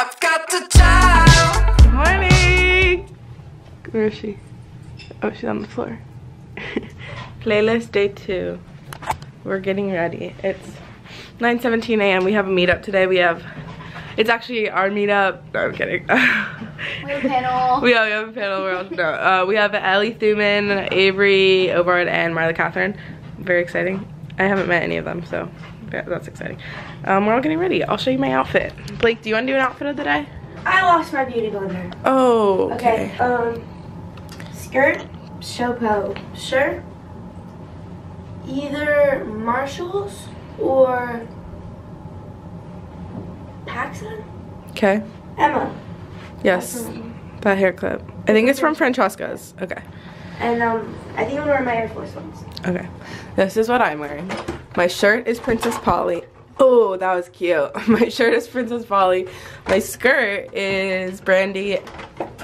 I've got the time. Good morning. Where is she? Oh, she's on the floor. Playlist day two. We're getting ready. It's 9:17 a.m. We have a meetup today. We have. It's actually our meetup. No, I'm kidding. We have a panel. we, have, we have a panel. We're all, no, uh, we have Ellie Thumann, Avrey Ovard, and Marla Catherine. Very exciting. I haven't met any of them, so yeah, that's exciting. Um, we're all getting ready. I'll show you my outfit. Blake, do you want to do an outfit of the day? I lost my beauty blender. Oh, Okay. Um, skirt, Chopo shirt, either Marshalls or PacSun. Okay. Emma. Yes. That hair clip. I think it's from Francesca's. Okay. And um, I think I'm wearing my Air Force ones. Okay. This is what I'm wearing. My shirt is Princess Polly. Oh, that was cute. My shirt is Princess Polly. My skirt is Brandy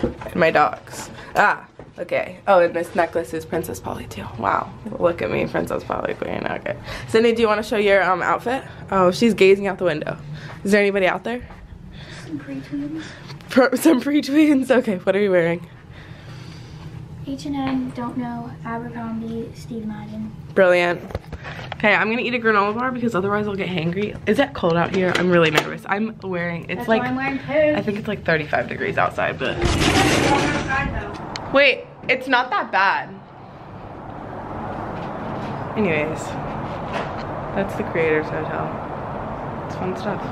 and my dogs. Ah, okay. Oh, and this necklace is Princess Polly too. Wow. Look at me, Princess Polly queen. Okay. Sydney, do you want to show your um outfit? Oh, she's gazing out the window. Is there anybody out there? Some pre-tweens. Pro- some pre-tweens. Okay, what are you wearing? H&M, don't know, Abercrombie, Steve Madden. Brilliant. Okay, I'm gonna eat a granola bar because otherwise I'll get hangry. Is it cold out here? I'm really nervous. I'm wearing, it's That's like, why I'm wearing pants. I think it's like 35 degrees outside, but. Wait, it's not that bad. Anyways, that's the Creators Hotel. It's fun stuff.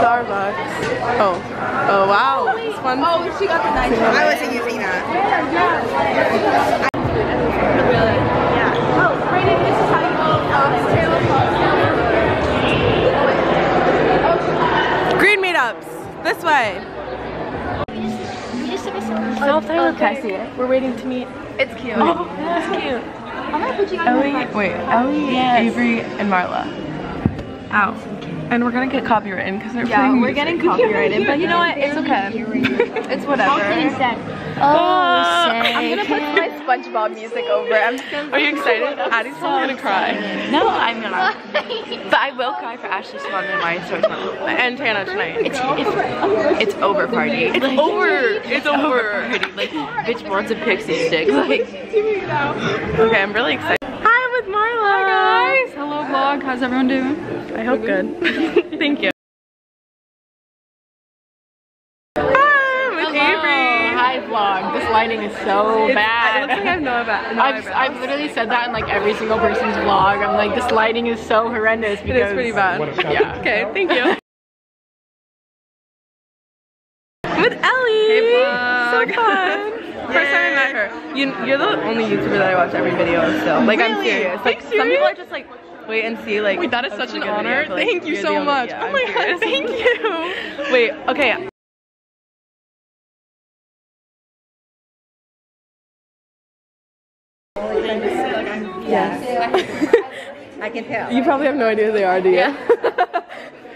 Starbucks. Oh, oh wow, it's fun. Oh, she got the nice one. I wasn't using that. This way. We just took a selfie. South Taylor, can I see it? We're waiting to meet. It's cute. Oh, that's cute. I'm gonna put you on Ellie, wait, Ellie, Avrey, and Marla. Ow. And we're gonna get copywritten because they're Yeah, playing we're getting copyrighted, but you know what? It's okay. It's whatever. Ah, oh, I'm gonna put my SpongeBob music over. I'm just gonna. Are you excited? Addie's probably gonna cry. No, I'm not. but I for Ashley Swan and Maya Story And Tana tonight. It's it's it's over party. It's over. It's over. party. Like bitch wants a pixie stick. Like Okay, I'm really excited. Hi, I'm with Marla. Hi guys. hello vlog. How's everyone doing? I hope good. Thank you. Hi, I'm with Avrey. Hi vlog. This lighting is so It's- bad. It looks like I have about. I've. I've literally said that in like every single person's vlog. I'm like, this lighting is so horrendous It because is pretty bad. Yeah. Okay, thank you. With Ellie. Hey, vlog. So fun. First time I met her. You, you're the only YouTuber that I watch every video of still. Like I'm serious. Like Are you some people are just like wait and see like Wait, that is such an honor. video, like, Thank you so the only- much. yeah, Oh I'm my God, thank you. Wait, okay. I can tell. You probably have no idea who they are, do you?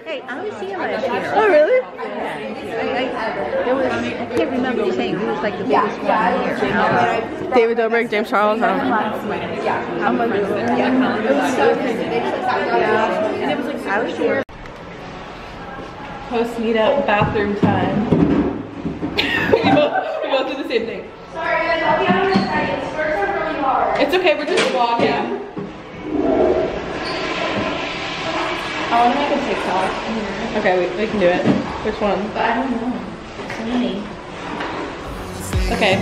Hey, I was seeing last oh, year. oh really? I, I, there was, I can't remember his name. He was like the biggest one here. David Dobrik, James Charles, I don't know. Yeah. And it was like, I was here. Post meetup bathroom time. we, both, we both do the same thing. Sorry, guys, I'll be honest, it starts really hard. It's okay, we're just walking. I want to make a TikTok. Okay, we, we can do it. Which one? I don't know. So many. Okay,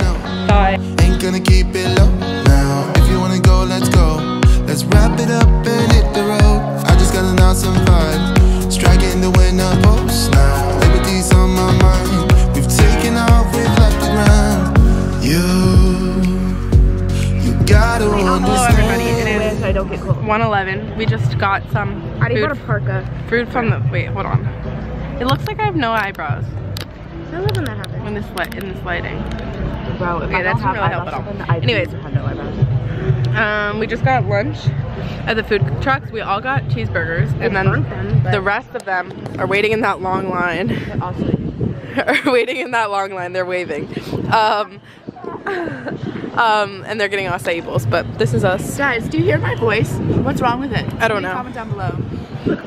bye. Ain't gonna keep it low now. If you wanna go, let's go. Let's wrap it up and hit the road. I just got an awesome vibe. Striking the winner post now. Liberty's on my mind. We've taken off, we've left the ground. You, you gotta Hello everybody, understand. it is I don't get cold. 111. We just got some I food, bought a parka. food from the, wait, hold on. It looks like I have no eyebrows I love when that happens. in this, li in this lighting. Bro, Okay, that doesn't really help at all. Anyways. Um, we just got lunch at the food trucks. We all got cheeseburgers, and then them, the rest of them are waiting in that long line. are waiting in that long line. They're waving. Um, um, and they're getting acai bowls, but this is us. Guys, do you hear my voice? What's wrong with it? I don't know. Comment down below.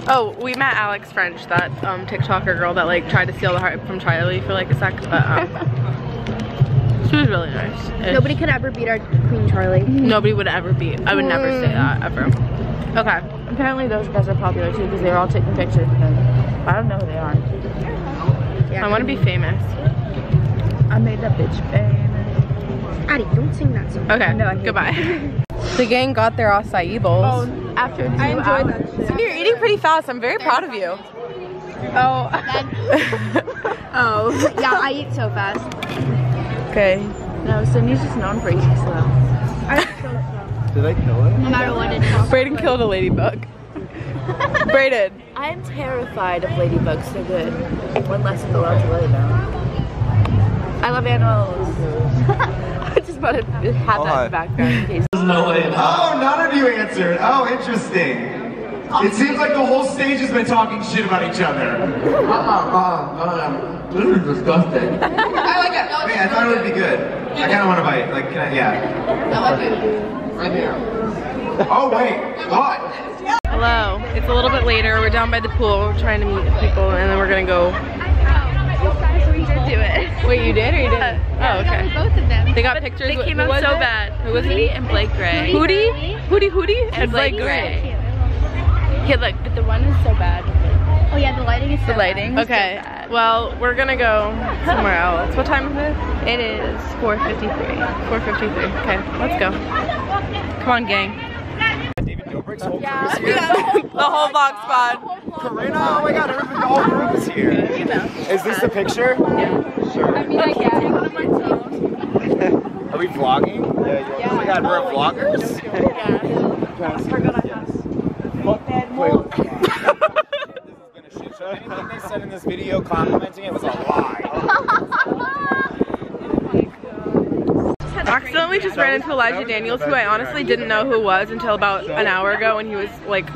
Oh, we met Alex French, that um, TikToker girl that like tried to steal the heart from Charlie for like a sec. But um, she was really nice. Nobody could ever beat our Queen Charlie. Nobody would ever beat. I would never say that ever. Okay. Apparently those guys are popular too because they were all taking pictures with them. I don't know who they are. I want to be famous. I made that bitch famous. Addie, don't sing that song. Okay. No, I hate Goodbye. the gang got their acai bowls. Oh, after I enjoyed that. Cindy, you're eating pretty fast. I'm very proud of you. Oh. Oh, yeah, I eat so fast. okay. no, Cindy's just known for eating slow. Did I kill it? No matter what it is. Braden killed a ladybug. Braden. I am terrified of ladybugs. So good. One lesson to love to lay down. I love animals. I just want to have Oh, that hi. in the background in case. Oh, none of you answered. Oh, interesting. It seems like the whole stage has been talking shit about each other. This is disgusting. I like it. Wait, I thought it would be good. I kind of want to bite. Like, can I, yeah. I like it. Right here. Oh, wait. What? Hello. It's a little bit later. We're down by the pool. We're trying to meet people and then we're gonna go. We did do it. Wait, you did or you didn't? Oh, okay. Both of them. They got pictures. They came out was so it? bad. Who was Hootie and Blake Gray. Hootie? Hootie Hootie? And Blake Blake Gray. Gray. Yeah, look, but the one is so bad. Oh yeah, the lighting is so The lighting. is so Okay. bad. Well, we're gonna go somewhere else. What time is it? It is 4:53. 4.53. Okay, let's go. Come on, gang. David Dobrik's whole crew is here. the whole Vlog Squad. Corinna, oh my god, everyone, the whole group is here. Is this the picture? Yeah. Sure. I mean, I can't take it on my phone. Are we vlogging? Yeah, Oh my god, we're oh, vloggers? Wait. this has been a shit show. Anything they said in this video complimenting it was a lie. Accidentally just ran into Elijah Daniels, who I honestly didn't know who was until about an hour ago when he was like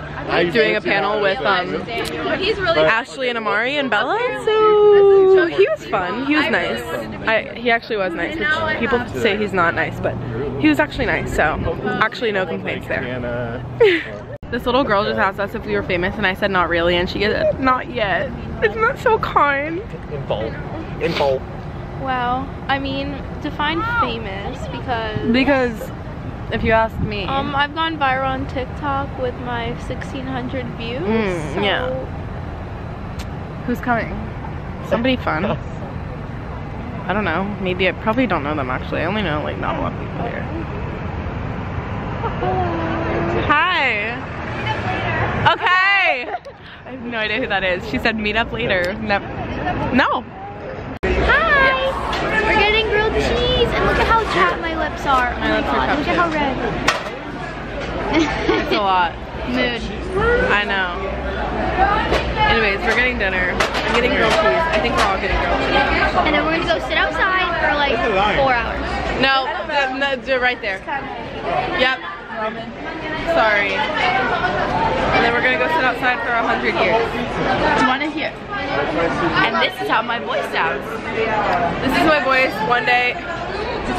doing a panel with um Ashley and Amari and Bella. So he was fun. He was nice. I, he actually was nice, people say he's not nice, but he was actually nice. So actually no complaints there. This little girl just asked us if we were famous and I said not really and she said not yet. Isn't that so kind? Info. Info. Wow. I mean, define famous because Because if you ask me, um I've gone viral on TikTok with my 1600 views. Mm, so yeah. who's coming? Somebody fun. I don't know. Maybe I probably don't know them actually. I only know like not a lot of people here. Hi. Okay. I have no idea who that is. She said meet up later. Never. No. Hi! We're getting grilled cheese, and look at how chapped my lips are. Oh My my lips god, look at how red. It's a lot. Mood. I know. Anyways, we're getting dinner. I'm getting grilled cheese. I think we're all getting grilled cheese. And then we're gonna go sit outside for like four hours. No, no, no, do it right there. Yep. Sorry. And then we're gonna go sit outside for a hundred years. want to hear. And this is how my voice sounds. This is my voice one day.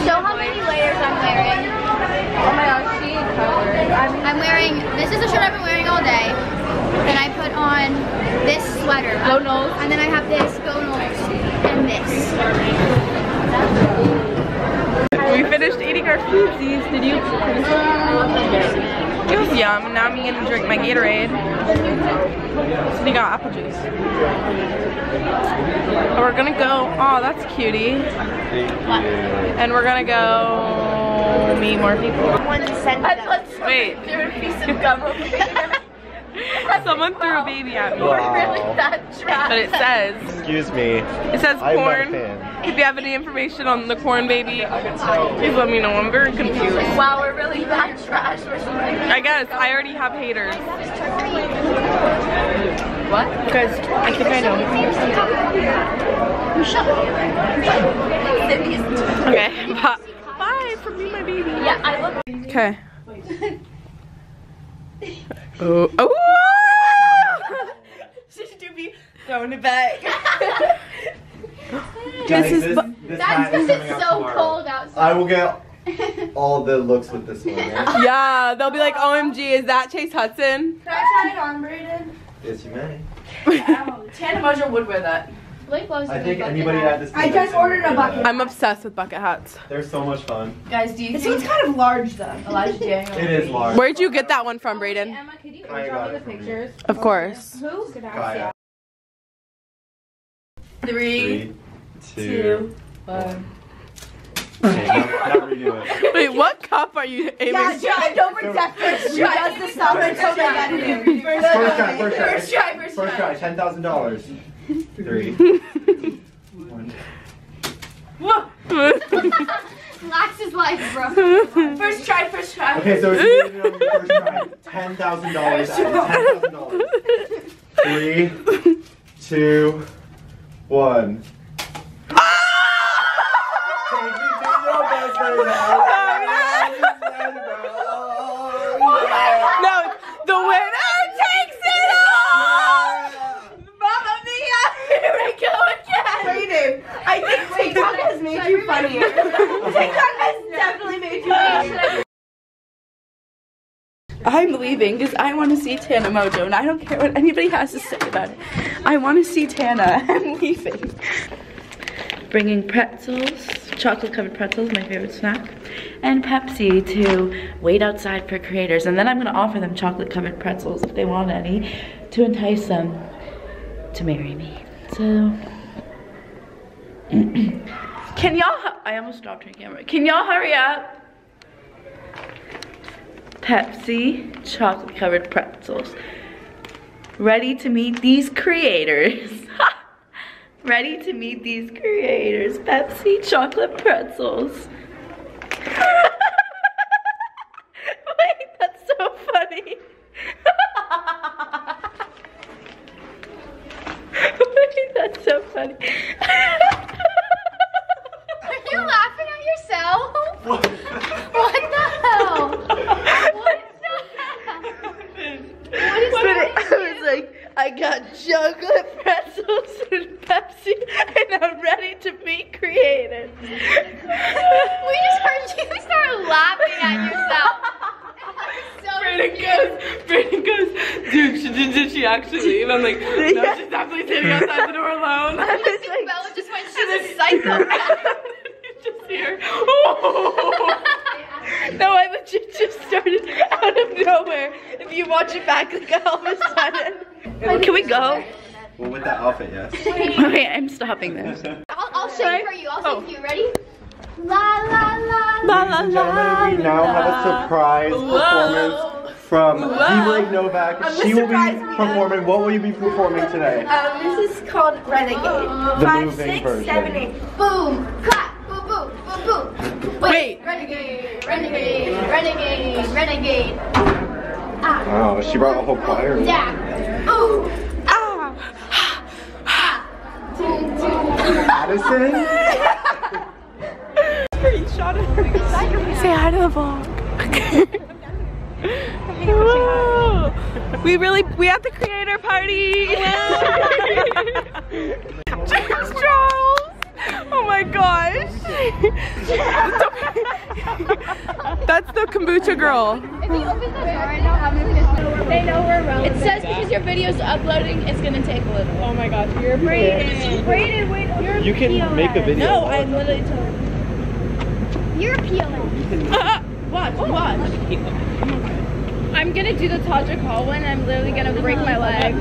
So how many layers I'm wearing? Oh my gosh, she covered. I'm wearing, this is a shirt I've been wearing all day. Then I put on this sweater. Go Knowles. And then I have this Go Knowles and this. We finished eating our foodsies. Did you finish it? It was yum. Now I'm gonna drink my Gatorade. So we got apple juice. And we're gonna go, oh that's cutie. And we're gonna go meet more people. One sent them. Wait. Someone threw a baby at me. Wow. But it says, Excuse me. it says I'm not a corn. If you have any information on the corn baby, please let me know. I'm very confused. Wow, we're really that trash. I guess I already have haters. What? Because I think I know. Okay, bye. Bye from me, my baby. Yeah, I look. Okay. Uh, oh, oh! Should do be throwing it back. Guys, is this, bu- this That's hat is because coming it's out so tomorrow. cold outside. I will get all the looks with this one. yeah? Yeah, they'll be like, OMG, is that Chase Hudson? Can I try it on, Brayden? Yes, you may. Tana Mongeau would wear that. Blake loves I the think anybody hat. at this. I just ordered a bucket. I'm obsessed with bucket hats. They're so much fun. Guys, do you This think one's kind of large though. Elijah Daniel? It is large. Where'd you get that one from, oh, Brayden? Emma, could you I me the pictures? you. Of course. Who? Kaya. Three, Three, two, one. Okay, now, now redo it. Wait, what cup are you aiming? Yeah, John, don't forget first try. Does the stuff until they get it in. First try, first try. First try, first First try. try, ten thousand dollars. Three. One. Lax is life, bro. First try, first try. Okay, so if you did it on your first try, ten thousand dollars. Ten thousand dollars. Three, two, one. Take me to your best friend. Oh no, the winner takes it all! Mamma mia! Here we go again! Brayden, I think TikTok has made you funnier. TikTok has definitely made you funnier. I'm leaving because I want to see Tana Mongeau and I don't care what anybody has to say about it. I want to see Tana. I'm leaving. Bringing pretzels, chocolate covered pretzels, my favorite snack, and Pepsi to wait outside for creators. And then I'm going to offer them chocolate covered pretzels if they want any to entice them to marry me. So, can y'all, I almost stopped her camera. Can y'all hurry up? Pepsi chocolate covered pretzels. Ready to meet these creators. Ready to meet these creators. Pepsi chocolate pretzels. Wait, that's so funny. Wait, that's so funny. Are you laughing at yourself? What the hell? What the hell? What is But it, I was like, I got chocolate pretzels and Pepsi, and I'm ready to be creative. We just heard you start laughing at yourself. So Brandon cute. goes, Brandon goes, dude, she, did, did she actually leave? I'm like, no, she's definitely sitting outside the door alone. I think Bella just went, she's a psychopath. just here. no, I legit just started out of nowhere. If you watch it back, like all of a sudden. Can we go? Well, with that outfit, yes. Okay, I'm stopping this. I'll, I'll shake for you. I'll shake for you. Ready? La la la. La la Ladies and gentlemen, we now have a surprise performance from D-Blake Novak. She will be performing. What will you be performing today? Um, this is called Renegade. The Five, moving six, version. seven, eight. Boom, clap, boom, boom, boom, boom. Wait. Renegade, renegade, renegade, renegade. Ah, Wow, she brought a whole choir. yeah. Ooh, Ah. ah. Boom, boom. Addison? Say hi to the vlog. We really, we at the creator party. James Charles. Oh my gosh. That's the kombucha girl. If you open the door, I know how many They know we're relevant. It says because your video's uploading, it's gonna take a little. Oh my gosh, you're Brayden. Brayden, wait, you're You can make a video. No, I'm literally telling. You're peeling. Watch, watch. I'm gonna do the Todrick Hall one. I'm literally gonna break my leg.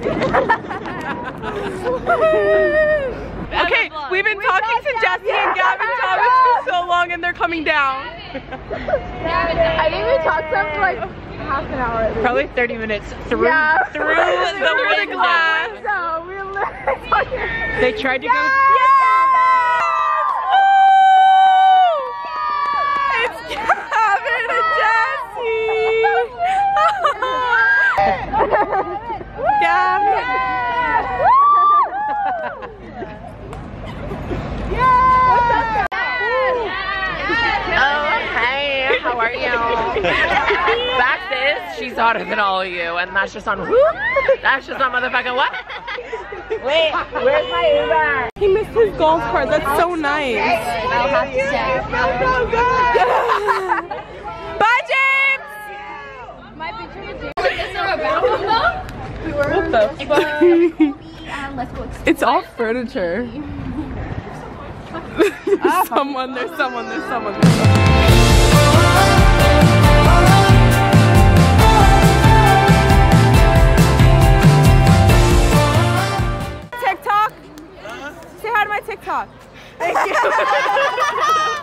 Okay, we've been talking to Jesse and Gavin Thomas for so long and they're coming down. I think we talked to them for like half an hour. Probably 30 minutes through, through the window. glass. So we were. They tried to go. It's Gavin and Jesse. Gavin. Oh, hey, how are you? Fact is, she's hotter than all of you, and that's just on who? That's just on motherfucking what? Wait, where's my Uber? He missed his golf cart. That's so nice. I'll have to say. Bye, James. My picture with James. Is there a bathroom though? What the fuck? Let's go. It's all furniture. there's ah. someone, there's someone, there's someone, there's someone. TikTok? Uh-huh. Say hi to my TikTok. Thank you.